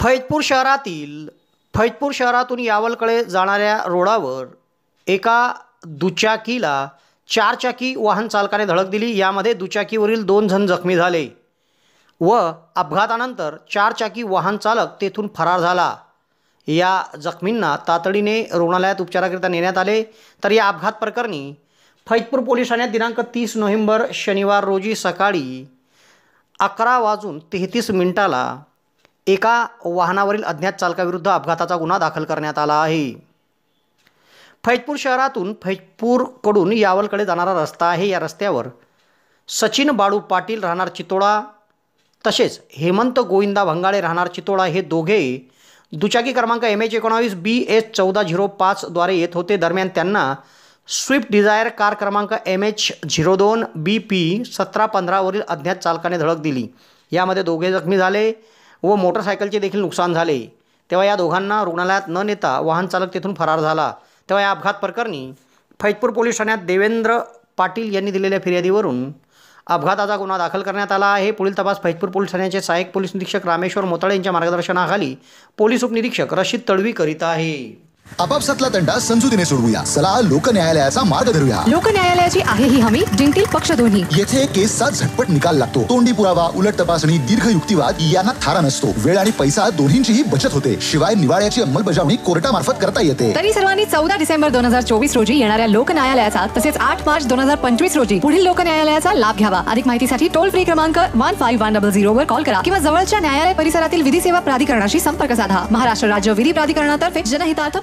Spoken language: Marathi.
फैजपूर शहरातील फैजपूर शहरातून यावलकडे जाणाऱ्या रोडावर एका दुचाकीला चारचाकी वाहन चालकाने धडक दिली. यामध्ये दुचाकीवरील दोन जण जखमी झाले व अपघातानंतर चारचाकी वाहन चालक तेथून फरार झाला. या जखमींना तातडीने रुग्णालयात उपचाराकरिता नेण्यात आले. तर या अपघात प्रकरणी फैजपूर पोलीस ठाण्यात दिनांक तीस नोव्हेंबर शनिवार रोजी सकाळी अकरा वाजून तेहतीस मिनिटाला एका वाहनावरील अज्ञात चालकाविरुद्ध अपघाताचा गुन्हा दाखल करण्यात आला आहे. फैजपूर शहरातून फैजपूरकडून यावलकडे जाणारा रस्ता आहे. या रस्त्यावर सचिन बाळू पाटील राहणार चितोडा तसेच हेमंत गोविंदा भंगाळे राहणार चितोडा हे दोघे दुचाकी क्रमांक एम एच एकोणावीस बी एस चौदा झिरो पाचद्वारे येत होते. दरम्यान त्यांना स्विफ्ट डिझायर कार क्रमांक एम एच झिरो दोन बी पी सतरा पंधरावरील अज्ञात चालकाने धडक दिली. यामध्ये दोघे जखमी झाले. व मोटरसायकलचे देखील नुकसान झाले. तेव्हा या दोघांना रुग्णालयात न नेता वाहन चालक तेथून फरार झाला. तेव्हा या अपघात प्रकरणी फैजपूर पोलीस ठाण्यात देवेंद्र पाटील यांनी दिलेल्या फिर्यादीवरून अपघाताचा गुन्हा दाखल करण्यात आला आहे. पुढील तपास फैजपूर पोलीस ठाण्याचे सहाय्यक पोलीस निरीक्षक रामेश्वर मोताळे यांच्या मार्गदर्शनाखाली पोलीस उपनिरीक्षक रशीद तडवी करीत आहे. आपापसातला तंटा समजुतीने सोडवूया. चला लोक न्यायालयाचा मार्ग धरूया. लोक न्यायालयाची आहे ही हमी जिंकतील पक्ष दोन्ही. येथे केसचा झटपट निकाल लागतो. तोंडी पुरावा उलट तपासणी दीर्घ युक्तिवाद यांना थारा नसतो. वेळ आणि पैसा दोन्हींचीही बचत होते. शिवाय निवाड्याची अंमलबजावणी कोर्टामार्फत करता येते. तरी सर्वांनी चौदा डिसेंबर दोन हजार चोवीस रोजी येणाऱ्या लोक न्यायालयाचा तसेच आठ मार्च दोन हजार पंचवीस रोजी पुढील लोक न्यायालयाचा लाभ घ्यावा. अधिक माहितीसाठी टोल फ्री क्रमांक one five one double zero वर कॉल करा. किंवा जवळच्या न्यायालय परिसरातील विधी सेवा प्राधिकरणाशी संपर्क साधा. महाराष्ट्र राज्य विधी प्राधिकरणातर्फे जनहितार्थ